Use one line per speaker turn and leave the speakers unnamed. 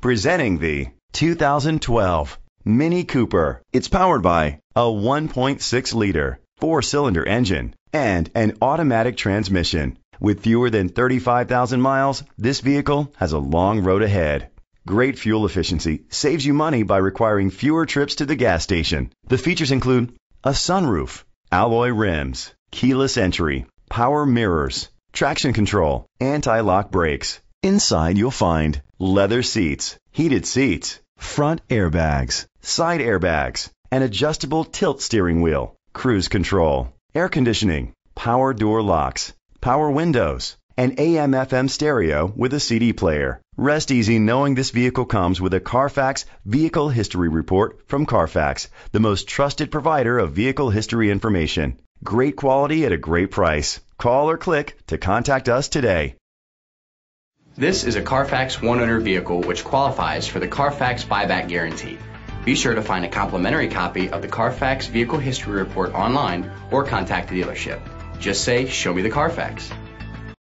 Presenting the 2012 Mini Cooper. It's powered by a 1.6 liter four cylinder engine and an automatic transmission. With fewer than 35,000 miles, this vehicle has a long road ahead. Great fuel efficiency saves you money by requiring fewer trips to the gas station. The features include a sunroof, alloy rims, keyless entry, power mirrors, traction control, anti-lock brakes. Inside you'll find leather seats, heated seats, front airbags, side airbags, an adjustable tilt steering wheel, cruise control, air conditioning, power door locks, power windows, an AM FM stereo with a CD player. Rest easy knowing this vehicle comes with a Carfax Vehicle History Report from Carfax, the most trusted provider of vehicle history information. Great quality at a great price. Call or click to contact us today.
This is a Carfax one owner vehicle which qualifies for the Carfax buyback guarantee. Be sure to find a complimentary copy of the Carfax Vehicle History Report online or contact the dealership. Just say, Show me the Carfax.